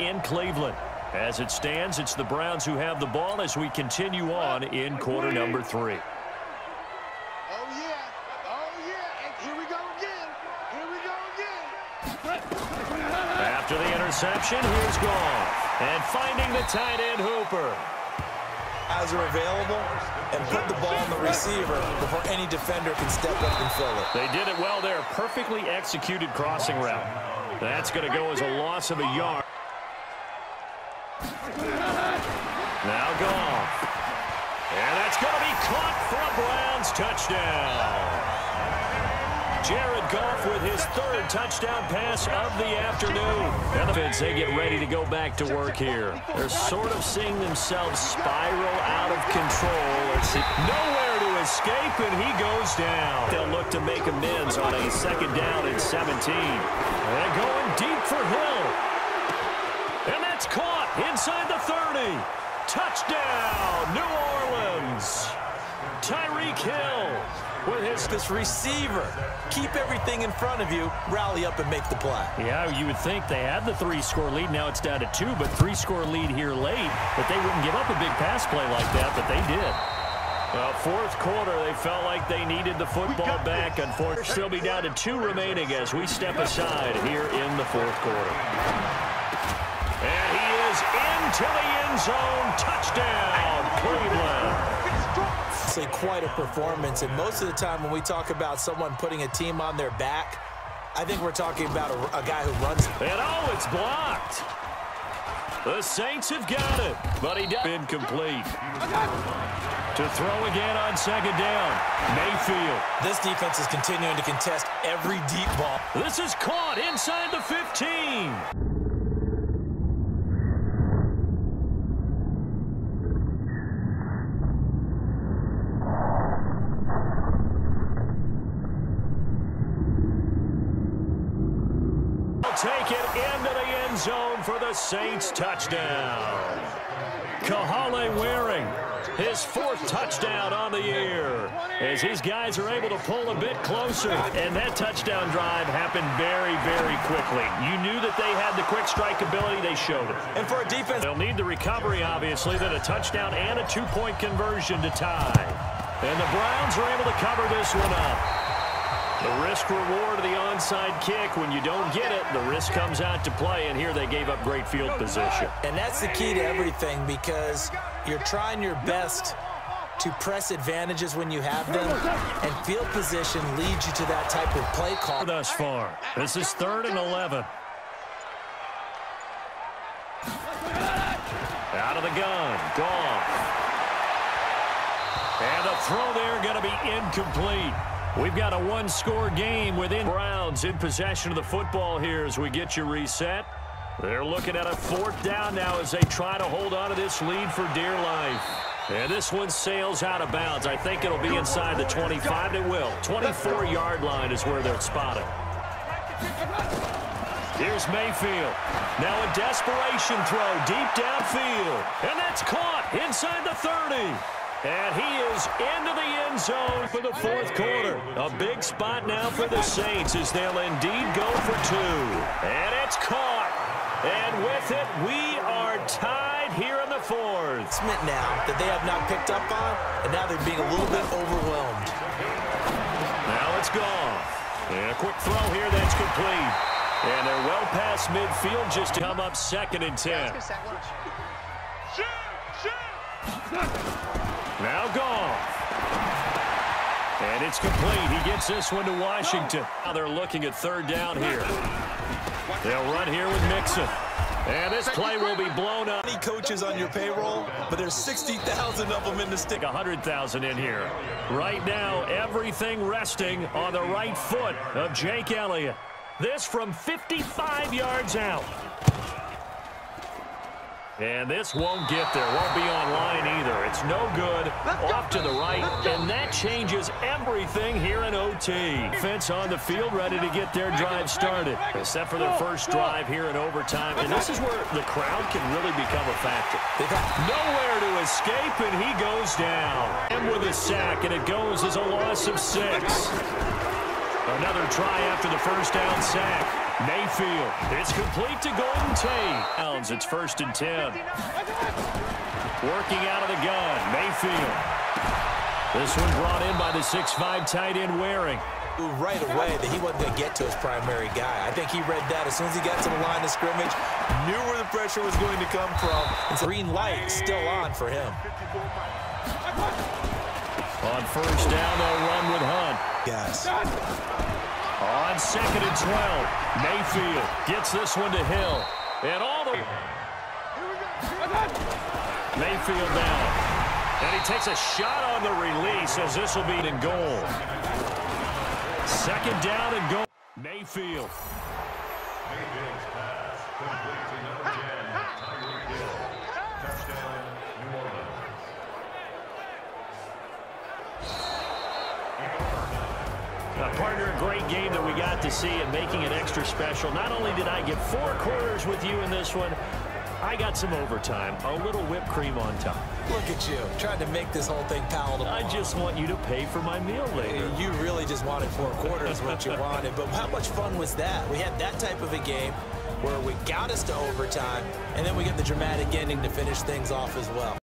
in Cleveland. As it stands, it's the Browns who have the ball as we continue on in quarter number three. Oh, yeah. Oh, yeah. And here we go again. Here we go again. After the interception, here's Goff. And finding the tight end, Hooper. Guys are available and put the ball on the receiver before any defender can step up and fill it. They did it well there. Perfectly executed crossing route. That's going to go as a loss of a yard. Now Goff. And that's going to be caught for a Browns touchdown. Jared Goff with his third touchdown pass of the afternoon. Benefits, they get ready to go back to work here. They're sort of seeing themselves spiral out of control. Nowhere to escape, and he goes down. They'll look to make amends on a second down and 17. And they're going deep for Hill. And that's caught inside the 30. Touchdown, New Orleans. Tyreek Hill with his... This receiver, keep everything in front of you, rally up and make the play. Yeah, you would think they had the three-score lead. Now it's down to two, but three-score lead here late. But they wouldn't give up a big pass play like that, but they did. Well, fourth quarter, they felt like they needed the football back. Unfortunately, still be down to two remaining as we step aside here in the fourth quarter. And he is into the end zone. Touchdown, Cleveland It's a quite a performance. And most of the time when we talk about someone putting a team on their back, I think we're talking about a, a guy who runs. And oh, it's blocked. The Saints have got it, but he does incomplete. To throw again on second down, Mayfield. This defense is continuing to contest every deep ball. This is caught inside the 15. take it into the end zone for the Saints touchdown. Kahale Warring, his fourth touchdown on the year. As these guys are able to pull a bit closer. And that touchdown drive happened very, very quickly. You knew that they had the quick strike ability. They showed it. And for a defense... They'll need the recovery, obviously, then a touchdown and a two-point conversion to tie. And the Browns are able to cover this one up. The risk reward of the onside kick, when you don't get it, the risk comes out to play, and here they gave up great field position. And that's the key to everything because you're trying your best to press advantages when you have them, and field position leads you to that type of play call. Thus far, this is third and 11. Out of the gun, gone. And the throw there going to be incomplete. We've got a one-score game within Browns in possession of the football here as we get you reset. They're looking at a fourth down now as they try to hold on to this lead for dear life. And this one sails out of bounds. I think it'll be inside the 25. It will. 24-yard line is where they're spotted. Here's Mayfield. Now a desperation throw deep downfield. And that's caught inside the 30. And he is into the end zone for the fourth quarter. A big spot now for the Saints as they'll indeed go for two. And it's caught. And with it, we are tied here in the fourth. Smith now that they have not picked up on, and now they're being a little bit overwhelmed. Now it's gone. And a quick throw here that's complete. And they're well past midfield just to come up second and ten. Now gone. And it's complete. He gets this one to Washington. Oh. Now they're looking at third down here. They'll run here with Mixon. And this play will be blown up. Many coaches on your payroll, but there's 60,000 of them in the stick. 100,000 in here. Right now, everything resting on the right foot of Jake Elliott. This from 55 yards out. And this won't get there. Won't be online either. It's no good. Off to the right. And that changes everything here in OT. Defense on the field ready to get their drive started. Except for their first drive here in overtime. And this is where the crowd can really become a factor. They've got nowhere to escape, and he goes down. And with a sack, and it goes as a loss of six. Another try after the first down sack. Mayfield. It's complete to Golden Tate. It's first and 10. Working out of the gun. Mayfield. This one brought in by the 6'5 tight end Warring. Right away that he wasn't going to get to his primary guy. I think he read that as soon as he got to the line of scrimmage, knew where the pressure was going to come from. And green light still on for him. On first down, they'll run with Hunt. Yes. On second and 12, Mayfield gets this one to Hill. And all the... Way. Mayfield down. And he takes a shot on the release as this will be in goal. Second down and goal. Mayfield. Uh, partner, a great game that we got to see and making it extra special. Not only did I get four quarters with you in this one, I got some overtime, a little whipped cream on top. Look at you, trying to make this whole thing palatable. I just want you to pay for my meal later. You really just wanted four quarters what you wanted, but how much fun was that? We had that type of a game where we got us to overtime, and then we get the dramatic ending to finish things off as well.